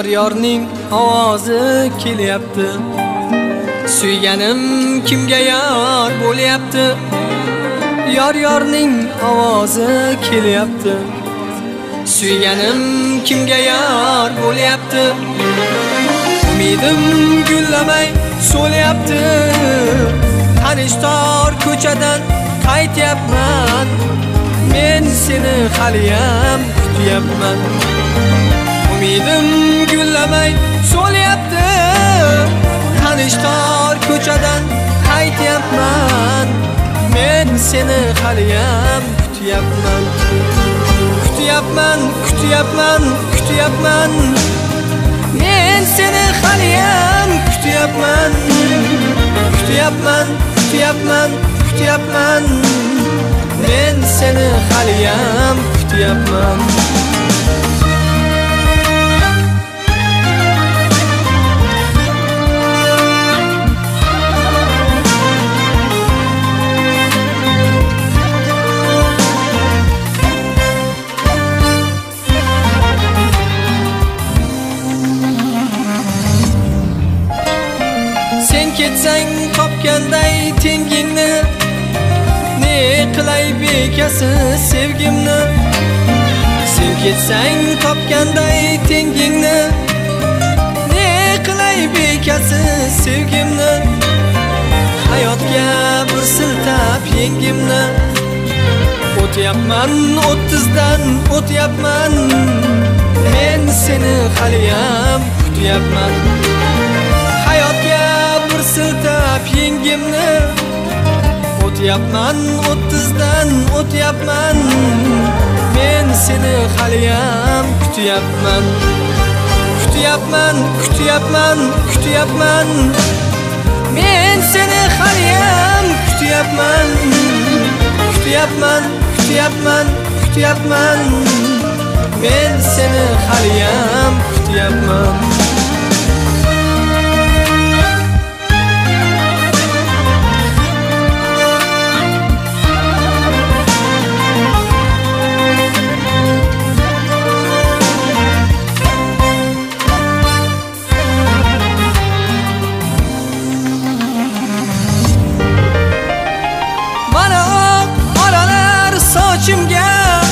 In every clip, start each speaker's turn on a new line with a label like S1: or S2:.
S1: yor yorning ovozi kelyapti. Suyganim kimga yor bo'lyapti? Yor yorning ovozi kelyapti. Suyganim kimga yor bo'lyapti? Umidim gullamay so'lyapti. Tanish tor ko'chadan qaytyapman. Men seni haliyam kutyapman umidim gullamay so'lyapti. Tanish tor ko'chadan qaytyapman. Men seni haliyam kutyapman kutyapman kutyapman kutyapman men seni haliyam kutyapman kutyapman kutyapman kutyapman men seni haliyam kutyapman sen ketsang topganday tengingni. Ne qilay bekasi sevgimni? Sen ketsang topganday tengingni. Ne qilay bekasi sevgimni? Hayotga bir siltab yengimni. O'tyapman o'ttizdan o'tyapman. Men seni haliyam kutyapman. Siltab yengimni o'tyapman o'ttizdan o'tyapman. Men seni haliyam kutyapman kutyapman kutyapman kutyapman. Men seni haliyam kutyapman kutyapman kutyapman kutyapman. Men seni haliyam kutyapman. Boshimga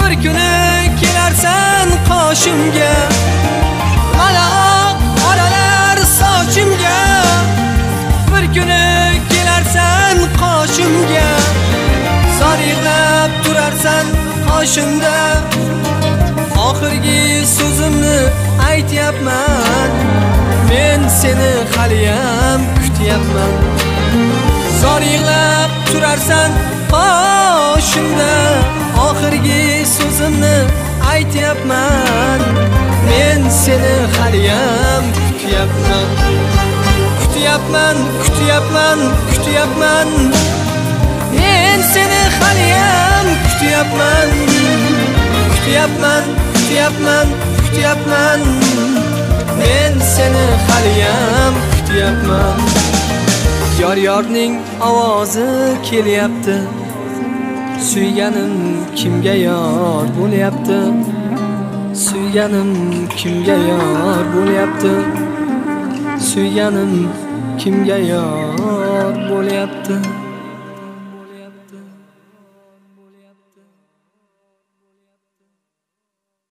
S1: Bir kuni kelarsan qoshimga. Mana oralar sochimga. Bir kuni kelarsan qoshimga. Zor yig'lab turarsan qoshimda. Oxirgi so'zimni aytyapman. Men seni haliyam kutyapman. Zor yig'lab turarsan boshimda Oxirgi so'zimni aytyapman. Men seni haliyam kutyapman. Kutyapman, kutyapman, kutyapman. Men seni haliyam kutyapman. Kutyapman, kutyapman, kutyapman. Men seni haliyam kutyapman. Yor yorning ovozi kelyapti. Suyganim kimga yor bo'lyapti? Suyganim kimga yor bo'lyapti? Suyganim kimga yor bo'lyapti?